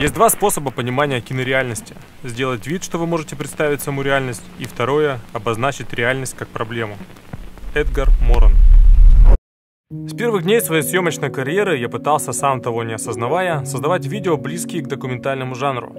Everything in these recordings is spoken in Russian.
Есть два способа понимания кинореальности. Сделать вид, что вы можете представить саму реальность, и второе – обозначить реальность как проблему. Эдгар Моран с первых дней своей съемочной карьеры я пытался, сам того не осознавая, создавать видео, близкие к документальному жанру.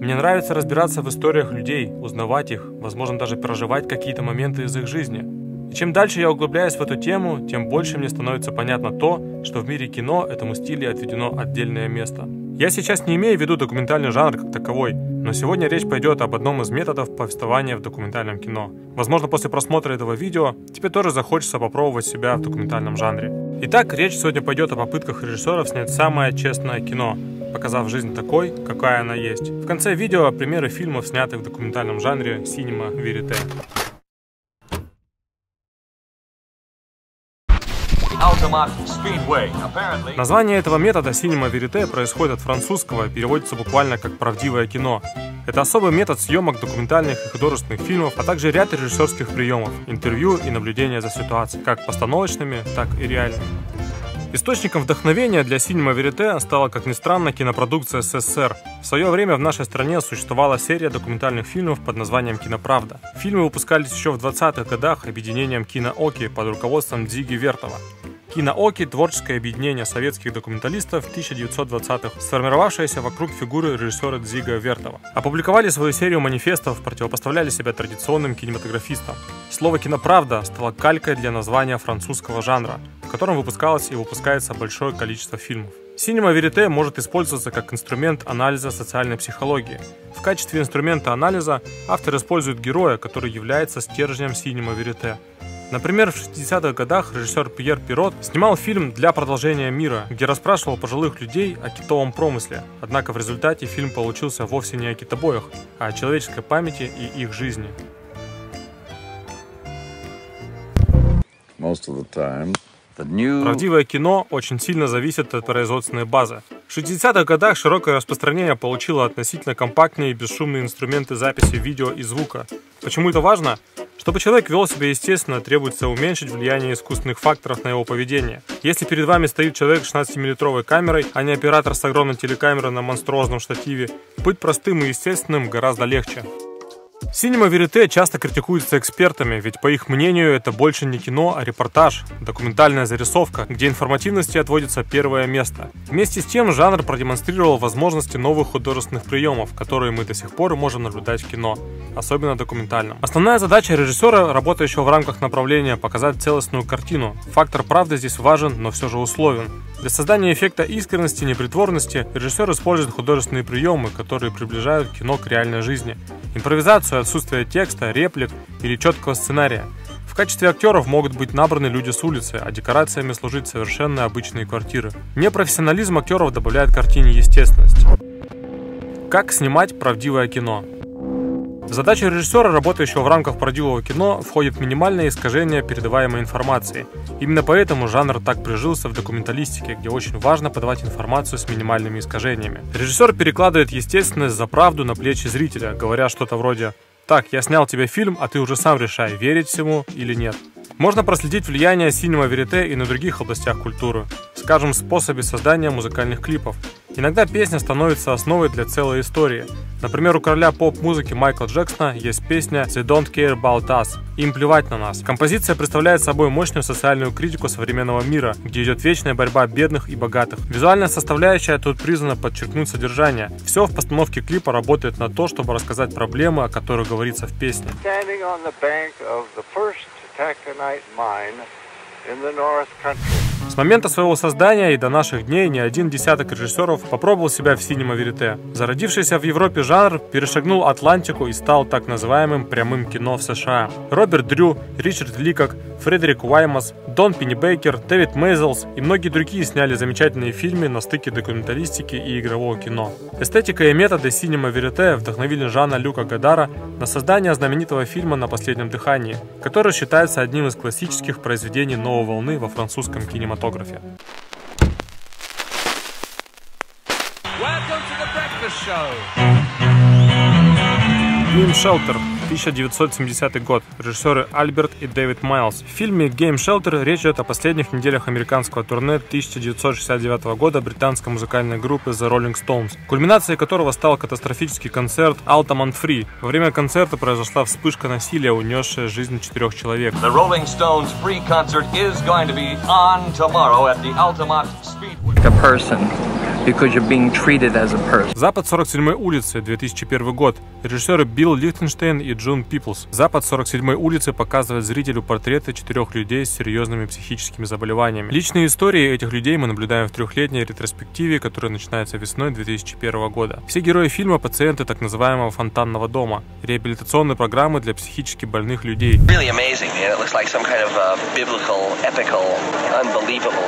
Мне нравится разбираться в историях людей, узнавать их, возможно, даже проживать какие-то моменты из их жизни. И чем дальше я углубляюсь в эту тему, тем больше мне становится понятно то, что в мире кино этому стилю отведено отдельное место. Я сейчас не имею в виду документальный жанр как таковой, но сегодня речь пойдет об одном из методов повествования в документальном кино. Возможно, после просмотра этого видео тебе тоже захочется попробовать себя в документальном жанре. Итак, речь сегодня пойдет о попытках режиссеров снять самое честное кино, показав жизнь такой, какая она есть. В конце видео примеры фильмов, снятых в документальном жанре синема верите. Название этого метода Cinema Verite происходит от французского, переводится буквально как «правдивое кино». Это особый метод съемок документальных и художественных фильмов, а также ряд режиссерских приемов, интервью и наблюдения за ситуацией, как постановочными, так и реальными. Источником вдохновения для Cinema Verite стала, как ни странно, кинопродукция СССР. В свое время в нашей стране существовала серия документальных фильмов под названием «Киноправда». Фильмы выпускались еще в 20-х годах объединением «Кинооки» под руководством Дзиги Вертова. Кинооки – творческое объединение советских документалистов 1920-х, сформировавшееся вокруг фигуры режиссера Дзига Вертова. Опубликовали свою серию манифестов, противопоставляли себя традиционным кинематографистам. Слово «киноправда» стало калькой для названия французского жанра, в котором выпускалось и выпускается большое количество фильмов. Cinema Verite может использоваться как инструмент анализа социальной психологии. В качестве инструмента анализа автор использует героя, который является стержнем Cinema Verite – Например, в 60-х годах режиссер Пьер Пирот снимал фильм «Для продолжения мира», где расспрашивал пожилых людей о китовом промысле. Однако в результате фильм получился вовсе не о китобоях, а о человеческой памяти и их жизни. Most of the time, Правдивое кино очень сильно зависит от производственной базы. В 60-х годах широкое распространение получило относительно компактные и бесшумные инструменты записи видео и звука. Почему это важно? Чтобы человек вел себя естественно, требуется уменьшить влияние искусственных факторов на его поведение. Если перед вами стоит человек с 16-мм камерой, а не оператор с огромной телекамерой на монструозном штативе, быть простым и естественным гораздо легче. Cinema Verite часто критикуется экспертами, ведь по их мнению это больше не кино, а репортаж, документальная зарисовка, где информативности отводится первое место. Вместе с тем жанр продемонстрировал возможности новых художественных приемов, которые мы до сих пор можем наблюдать в кино, особенно документальном. Основная задача режиссера, работающего в рамках направления, показать целостную картину. Фактор правды здесь важен, но все же условен. Для создания эффекта искренности непритворности режиссер использует художественные приемы, которые приближают кино к реальной жизни. Импровизацию, отсутствие текста, реплик или четкого сценария. В качестве актеров могут быть набраны люди с улицы, а декорациями служить совершенно обычные квартиры. Непрофессионализм актеров добавляет картине естественность. Как снимать правдивое кино? В задачу режиссера, работающего в рамках правдивого кино, входит минимальное искажение передаваемой информации. Именно поэтому жанр так прижился в документалистике, где очень важно подавать информацию с минимальными искажениями. Режиссер перекладывает естественность за правду на плечи зрителя, говоря что-то вроде «Так, я снял тебе фильм, а ты уже сам решай, верить всему или нет». Можно проследить влияние синего верите и на других областях культуры, скажем, в способе создания музыкальных клипов. Иногда песня становится основой для целой истории. Например, у короля поп-музыки Майкла Джексона есть песня «They don't care about us» «Им плевать на нас». Композиция представляет собой мощную социальную критику современного мира, где идет вечная борьба бедных и богатых. Визуальная составляющая тут призвана подчеркнуть содержание. Все в постановке клипа работает на то, чтобы рассказать проблемы, о которых говорится в песне. С момента своего создания и до наших дней ни один десяток режиссеров попробовал себя в синема верите. Зародившийся в Европе жанр перешагнул Атлантику и стал так называемым прямым кино в США. Роберт Дрю, Ричард Ликок, Фредерик Уайзман, Дон Пеннибейкер, Дэвид Мейзелс и многие другие сняли замечательные фильмы на стыке документалистики и игрового кино. Эстетика и методы синема верите вдохновили Жана Люка Годара на создание знаменитого фильма «На последнем дыхании», который считается одним из классических произведений новой волны во французском кинематографе кинематографе. Клим Шелтер, 1970 год. Режиссеры Альберт и Дэвид Майлз. В фильме Game Shelter речь идет о последних неделях американского турне 1969 года британской музыкальной группы The Rolling Stones, кульминацией которого стал катастрофический концерт Altamont Free. Во время концерта произошла вспышка насилия, унесшая жизнь четырех человек. The Rolling Stones Free concert is going to be on tomorrow at the Altamont Speedway. The person because you're being treated as a person. Запад 47-й улицы, 2001 год. Режиссеры Билл Лихтенштейн и Джун Пиплс. Запад 47-й улицы показывает зрителю портреты четырех людей с серьезными психическими заболеваниями. Личные истории этих людей мы наблюдаем в трехлетней ретроспективе, которая начинается весной 2001 года. Все герои фильма – пациенты так называемого фонтанного дома, реабилитационной программы для психически больных людей. Really amazing. It looks like some kind of uh, biblical, epical, unbelievable.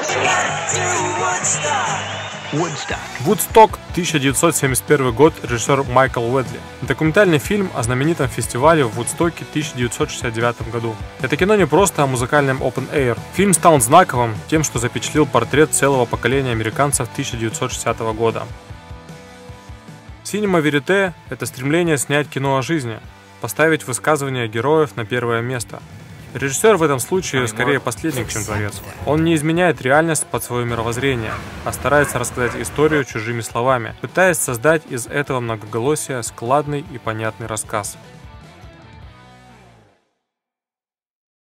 Woodstock, 1971 год, режиссер Майкл Уэдли. Документальный фильм о знаменитом фестивале в Вудстоке 1969 году. Это кино не просто о музыкальном open air. Фильм стал знаковым тем, что запечатлел портрет целого поколения американцев 1960 года. Синема Верите – это стремление снять кино о жизни, поставить высказывания героев на первое место – Режиссер в этом случае скорее посредник, чем творец. Он не изменяет реальность под свое мировоззрение, а старается рассказать историю чужими словами, пытаясь создать из этого многоголосия складный и понятный рассказ.